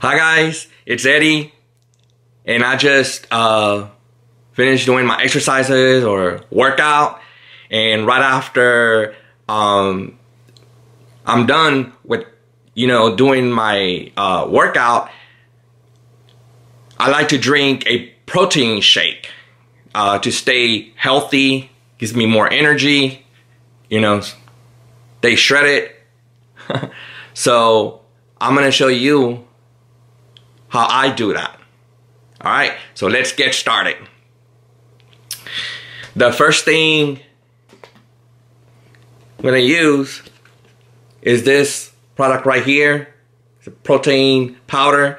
Hi guys, it's Eddie, and I just uh, finished doing my exercises or workout, and right after um, I'm done with you know doing my uh, workout, I like to drink a protein shake uh, to stay healthy, gives me more energy, you know, they shred it. so I'm gonna show you how I do that. All right, so let's get started. The first thing I'm gonna use is this product right here. It's a protein powder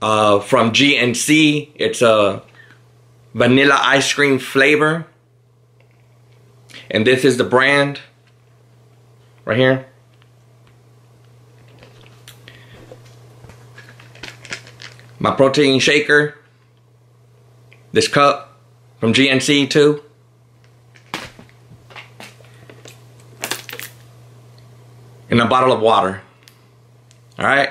uh, from GNC. It's a vanilla ice cream flavor. And this is the brand right here. My protein shaker, this cup from GNC too. And a bottle of water. All right.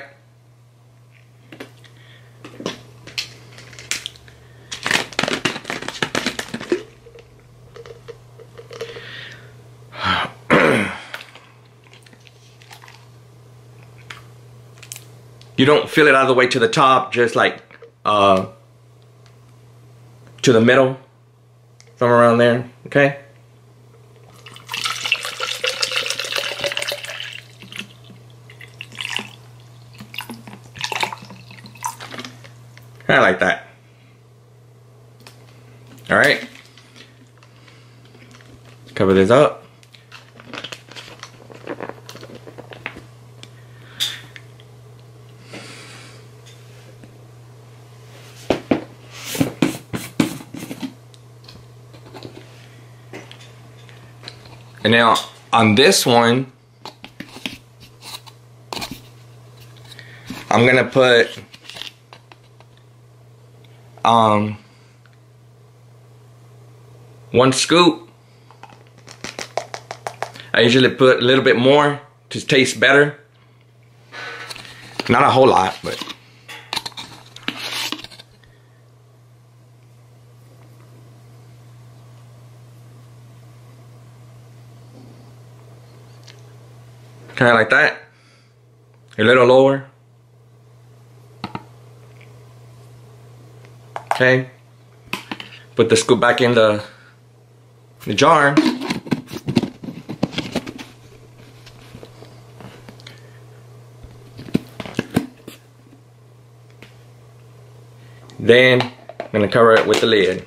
You don't fill it all the way to the top, just like uh, to the middle, somewhere around there, okay? Of like that. All right. Cover this up. And now on this one, I'm gonna put um one scoop. I usually put a little bit more to taste better. Not a whole lot, but Kind of like that. A little lower. Okay. Put the scoop back in the, the jar. Then I'm gonna cover it with the lid.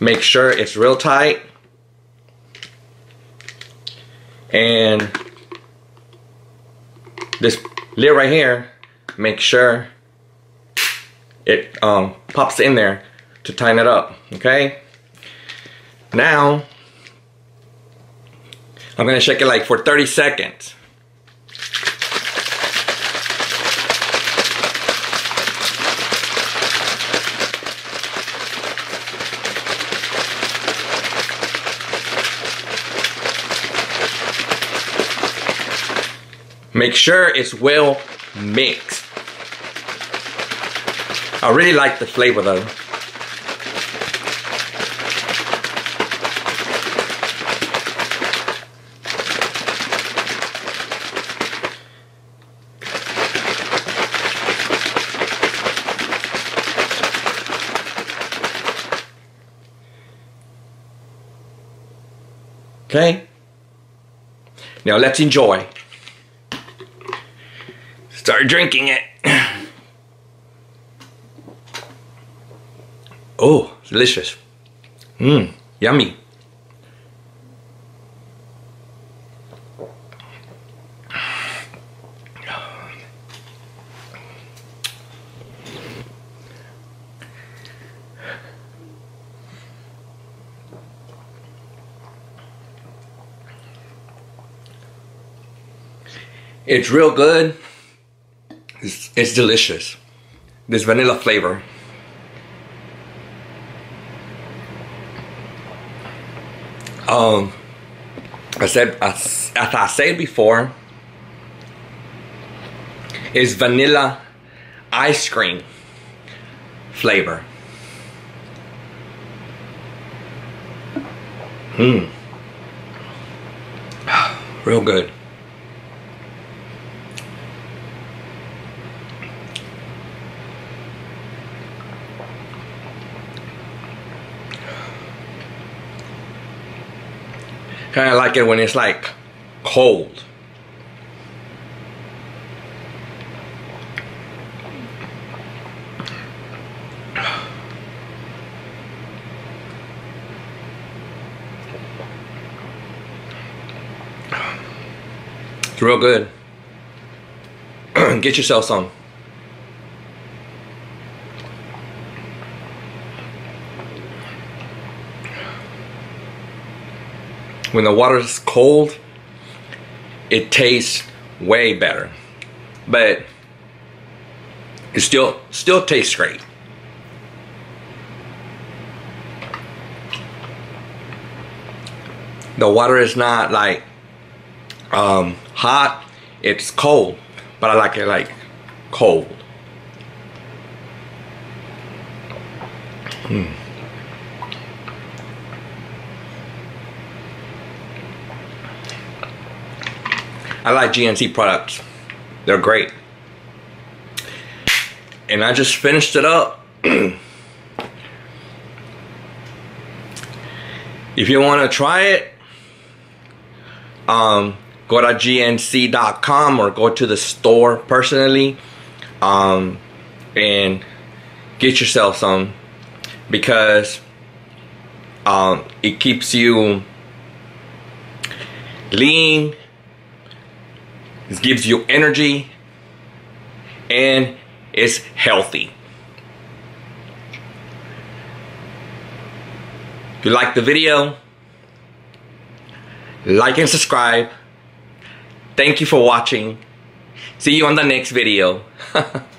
Make sure it's real tight and this lid right here make sure it um, pops in there to tighten it up okay? Now I'm gonna shake it like for 30 seconds Make sure it's well mixed. I really like the flavor though. Okay? Now let's enjoy. Start drinking it. oh, delicious. Mmm, yummy. It's real good. It's, it's delicious. This vanilla flavor. Um, I said, as, as I said before, is vanilla ice cream flavor. Mmm. Real good. Kind of like it when it's like cold. It's real good. Get yourself some. When the water is cold, it tastes way better. But it still still tastes great. The water is not like um, hot, it's cold, but I like it like cold. Hmm. I like GNC products. They're great. And I just finished it up. if you want to try it, um, go to gnc.com or go to the store personally um, and get yourself some because um, it keeps you lean it gives you energy and it's healthy if you like the video like and subscribe Thank you for watching. See you on the next video.